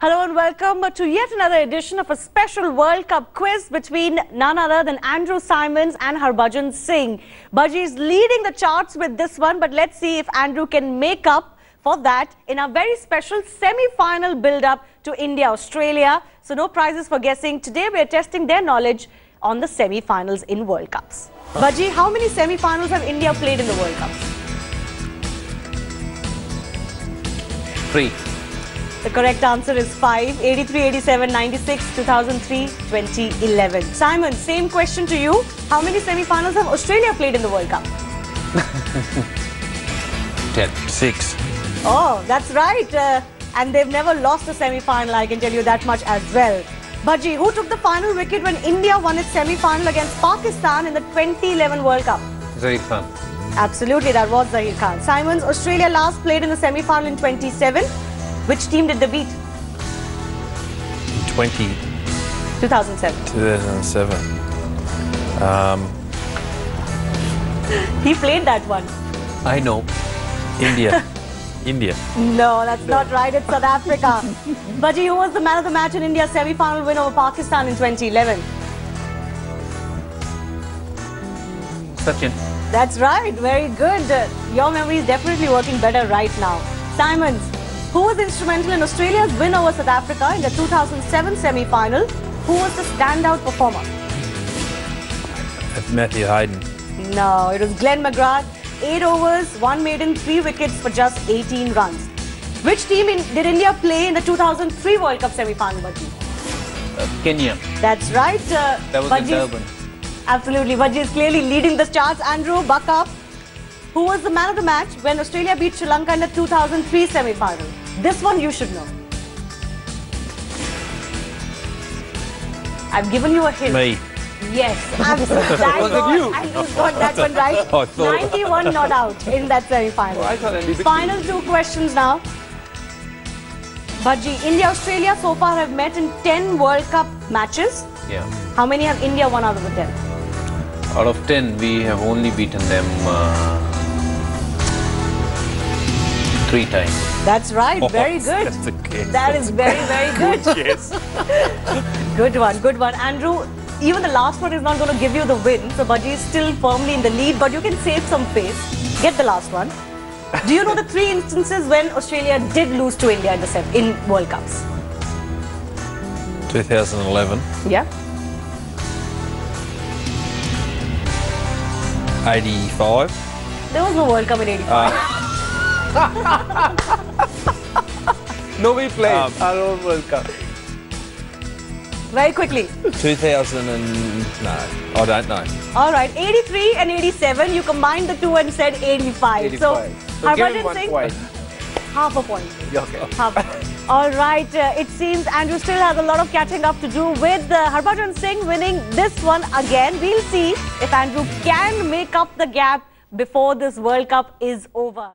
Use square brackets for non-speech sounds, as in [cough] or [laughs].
Hello and welcome to yet another edition of a special World Cup quiz between none other than Andrew Symonds and Harbhajan Singh. Bhaji is leading the charts with this one, but let's see if Andrew can make up for that in a very special semi-final build-up to India-Australia. So no prizes for guessing. Today we are testing their knowledge on the semi-finals in World Cups. Bhaji, how many semi-finals have India played in the World Cups? Three. The correct answer is 5, 83, 87, 96, 2003, 2011. Simon, same question to you. How many semi-finals have Australia played in the World Cup? [laughs] Ten. Six. Oh, that's right. Uh, and they've never lost a semi-final, I can tell you that much as well. Bhaji, who took the final wicket when India won its semi-final against Pakistan in the 2011 World Cup? Zaheer Khan. Absolutely, that was Zaheer Khan. Symonds Australia last played in the semi-final in 27. Which team did they beat? 20, 2007. 2007. Um, [laughs] He played that one. I know. India. [laughs] India. No, that's not right. It's South Africa. [laughs] Bhaji, who was the man of the match in India's semi-final win over Pakistan in 2011? Sachin. That's right. Very good. Your memory is definitely working better right now. Symonds, who was instrumental in Australia's win over South Africa in the 2007 semi-final? Who was the standout performer? That's Matthew Hayden. No, it was Glenn McGrath. Eight overs, one maiden, three wickets for just 18 runs. Which team in, did India play in the 2003 World Cup semi-final, Bhaji? Uh, Kenya. That's right. Uh, That was in Bhaji's- Durban. Absolutely. Bhaji is clearly leading the charts. Andrew, buck up. Who was the man of the match when Australia beat Sri Lanka in the 2003 semi-final? This one you should know. I've given you a hint. Me. Yes, [laughs] absolutely. Thank Was it you? Andrew's got that one right. [laughs] I thought- [laughs] 91 not out in that semi-final. I thought it'd Final two questions now. Bhaji, India, Australia so far have met in 10 World Cup matches. Yeah. How many have India won out of the 10? Out of ten, we have only beaten them uh, three times. That's right. Oh, very Oh, good. that's a guess. That is very, very [laughs] good. Yes. [laughs] Good one, good one. Andrew, even the last one is not going to give you the win. So Bhaji is still firmly in the lead, but you can save some face. Get the last one. Do you know the three instances when Australia did lose to India in the set in World Cups? 2011. Yeah. 85. There was no World Cup in 85. Uh, [laughs] No, we played Um, our own World Cup. Very quickly. 2009. I don't know. All right, 83 and 87. You combined the two and said 85. 85. So, So give him Harbhajan Singh, point. half a point. Okay. Half a point. All right, uh, it seems Andrew still has a lot of catching up to do with uh, Harbhajan Singh winning this one again. We'll see if Andrew can make up the gap before this World Cup is over.